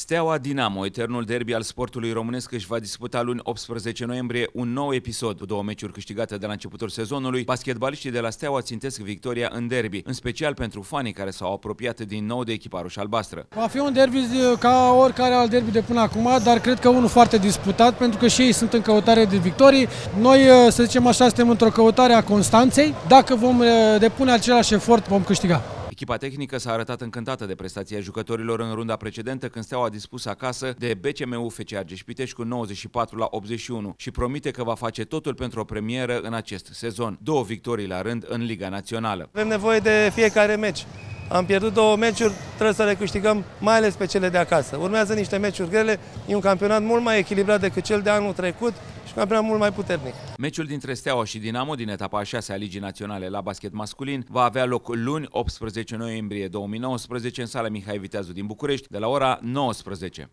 Steaua Dinamo, eternul derby al sportului românesc, își va disputa luni 18 noiembrie un nou episod cu două meciuri câștigate de la începutul sezonului. Basketbaliștii de la Steaua țintesc victoria în derby, în special pentru fanii care s-au apropiat din nou de echipa albastră. Va fi un derby ca oricare alt derby de până acum, dar cred că unul foarte disputat, pentru că și ei sunt în căutare de victorii. Noi, să zicem așa, suntem într-o căutare a constanței. Dacă vom depune același efort, vom câștiga. Echipa tehnică s-a arătat încântată de prestația jucătorilor în runda precedentă când Steaua a dispus acasă de BCMU FC Argeș Pitești cu 94 la 81 și promite că va face totul pentru o premieră în acest sezon. Două victorii la rând în Liga Națională. Avem nevoie de fiecare meci. Am pierdut două meciuri, trebuie să le câștigăm, mai ales pe cele de acasă. Urmează niște meciuri grele, e un campionat mult mai echilibrat decât cel de anul trecut și un campionat mult mai puternic. Meciul dintre Steaua și Dinamo din etapa a 6 a Ligii Naționale la basket masculin va avea loc luni 18 noiembrie 2019 în sala Mihai Viteazu din București de la ora 19.